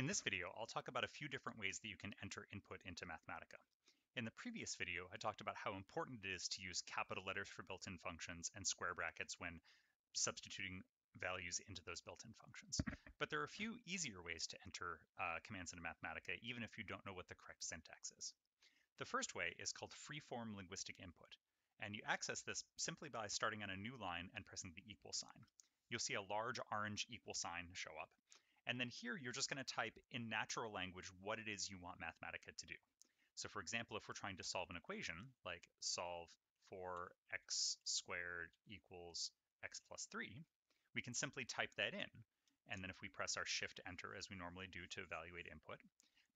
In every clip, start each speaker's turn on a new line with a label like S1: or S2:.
S1: In this video, I'll talk about a few different ways that you can enter input into Mathematica. In the previous video, I talked about how important it is to use capital letters for built-in functions and square brackets when substituting values into those built-in functions. But there are a few easier ways to enter uh, commands into Mathematica, even if you don't know what the correct syntax is. The first way is called free-form linguistic input, and you access this simply by starting on a new line and pressing the equal sign. You'll see a large orange equal sign show up, and then here you're just going to type in natural language what it is you want Mathematica to do. So for example, if we're trying to solve an equation, like solve for x squared equals x plus 3, we can simply type that in. And then if we press our shift enter as we normally do to evaluate input,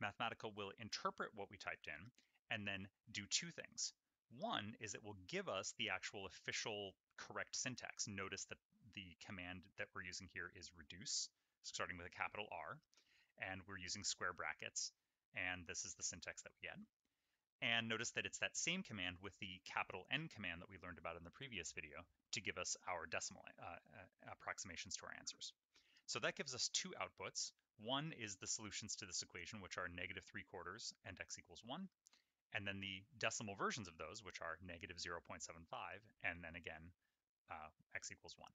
S1: Mathematica will interpret what we typed in and then do two things. One is it will give us the actual official correct syntax. Notice that the command that we're using here is reduce starting with a capital R, and we're using square brackets, and this is the syntax that we get. And notice that it's that same command with the capital N command that we learned about in the previous video to give us our decimal uh, uh, approximations to our answers. So that gives us two outputs. One is the solutions to this equation, which are negative 3 quarters and x equals 1. And then the decimal versions of those, which are negative 0.75, and then again, uh, x equals 1.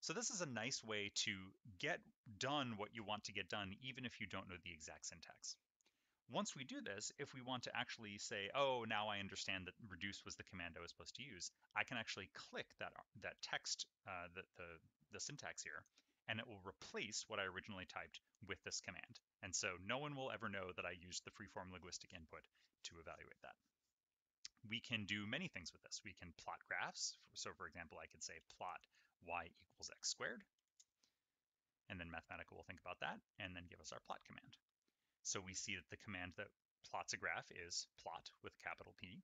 S1: So this is a nice way to get done what you want to get done, even if you don't know the exact syntax. Once we do this, if we want to actually say, oh, now I understand that reduce was the command I was supposed to use, I can actually click that, that text, uh, the, the, the syntax here, and it will replace what I originally typed with this command. And so no one will ever know that I used the freeform linguistic input to evaluate that. We can do many things with this. We can plot graphs. So for example, I could say plot y equals x squared. And then Mathematica will think about that and then give us our plot command. So we see that the command that plots a graph is plot with capital P.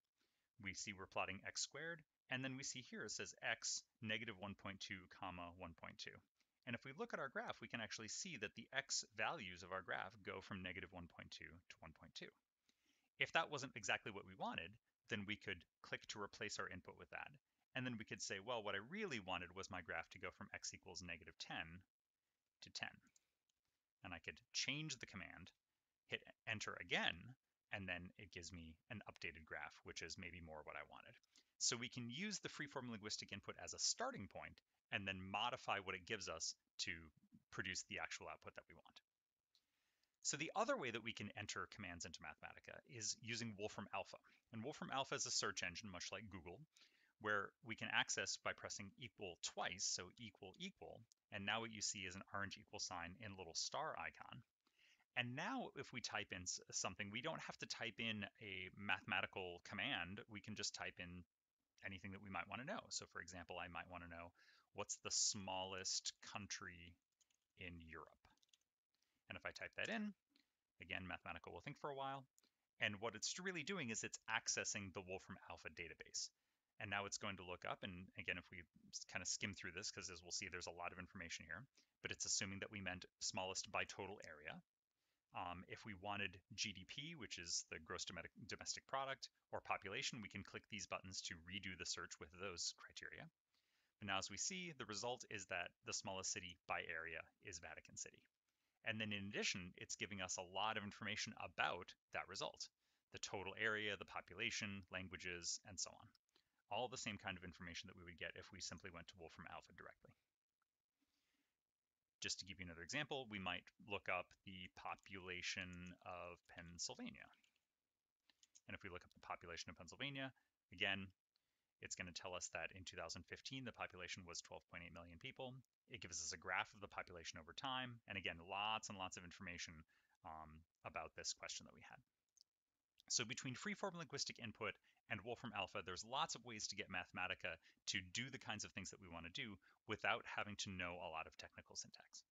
S1: We see we're plotting x squared, and then we see here it says x negative 1.2 comma 1.2. And if we look at our graph, we can actually see that the x values of our graph go from negative 1.2 to 1.2. If that wasn't exactly what we wanted, then we could click to replace our input with that. And then we could say, well, what I really wanted was my graph to go from x equals negative 10 to 10. And I could change the command, hit enter again, and then it gives me an updated graph, which is maybe more what I wanted. So we can use the freeform linguistic input as a starting point and then modify what it gives us to produce the actual output that we want. So the other way that we can enter commands into Mathematica is using Wolfram Alpha. And Wolfram Alpha is a search engine, much like Google, where we can access by pressing equal twice, so equal equal, and now what you see is an orange equal sign and little star icon. And now if we type in something, we don't have to type in a mathematical command, we can just type in anything that we might want to know. So for example, I might want to know what's the smallest country in Europe. And if I type that in, again, Mathematica will think for a while. And what it's really doing is it's accessing the Wolfram Alpha database. And now it's going to look up, and again, if we kind of skim through this, because as we'll see, there's a lot of information here, but it's assuming that we meant smallest by total area. Um, if we wanted GDP, which is the gross domestic product, or population, we can click these buttons to redo the search with those criteria. But now as we see, the result is that the smallest city by area is Vatican City. And then in addition, it's giving us a lot of information about that result, the total area, the population, languages, and so on all the same kind of information that we would get if we simply went to Wolfram Alpha directly. Just to give you another example, we might look up the population of Pennsylvania. And if we look up the population of Pennsylvania, again, it's going to tell us that in 2015, the population was 12.8 million people. It gives us a graph of the population over time. And again, lots and lots of information um, about this question that we had. So between freeform linguistic input and Wolfram Alpha, there's lots of ways to get Mathematica to do the kinds of things that we want to do without having to know a lot of technical syntax.